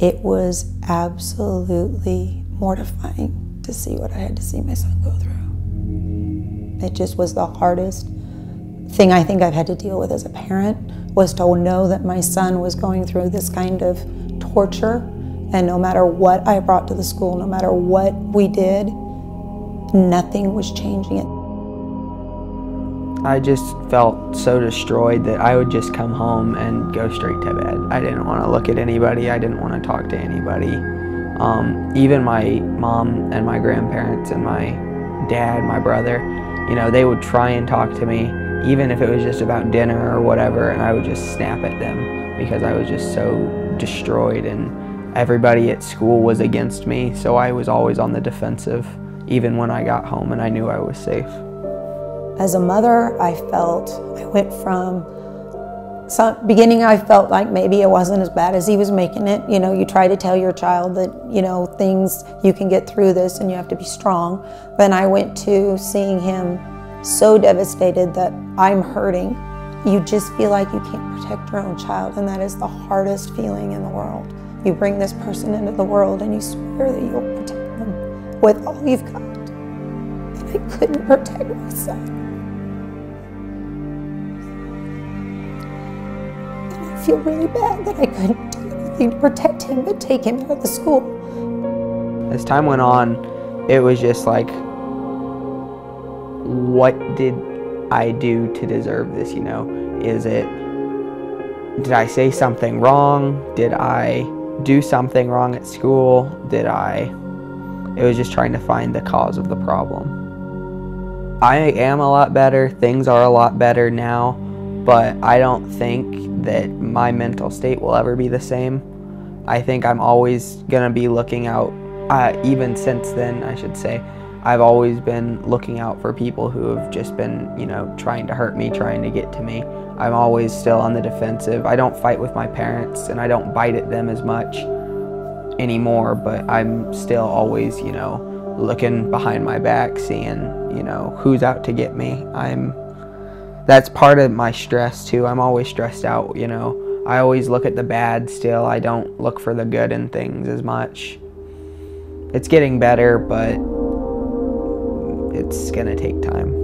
It was absolutely mortifying to see what I had to see my son go through. It just was the hardest thing I think I've had to deal with as a parent was to know that my son was going through this kind of torture and no matter what I brought to the school, no matter what we did, nothing was changing it. I just felt so destroyed that I would just come home and go straight to bed. I didn't want to look at anybody. I didn't want to talk to anybody. Um, even my mom and my grandparents and my dad, my brother, you know, they would try and talk to me, even if it was just about dinner or whatever, and I would just snap at them because I was just so destroyed and everybody at school was against me, so I was always on the defensive, even when I got home and I knew I was safe. As a mother, I felt I went from some beginning I felt like maybe it wasn't as bad as he was making it. You know, you try to tell your child that, you know, things you can get through this and you have to be strong. Then I went to seeing him so devastated that I'm hurting. You just feel like you can't protect your own child, and that is the hardest feeling in the world. You bring this person into the world and you swear that you'll protect them with all you've got. And I couldn't protect my feel really bad that I couldn't do anything to protect him but take him out of the school. As time went on, it was just like, what did I do to deserve this, you know? Is it, did I say something wrong? Did I do something wrong at school? Did I, it was just trying to find the cause of the problem. I am a lot better, things are a lot better now, but I don't think that my mental state will ever be the same. I think I'm always going to be looking out, uh, even since then, I should say. I've always been looking out for people who have just been, you know, trying to hurt me, trying to get to me. I'm always still on the defensive. I don't fight with my parents and I don't bite at them as much anymore, but I'm still always, you know, looking behind my back, seeing, you know, who's out to get me. I'm that's part of my stress too. I'm always stressed out, you know. I always look at the bad still. I don't look for the good in things as much. It's getting better, but it's going to take time.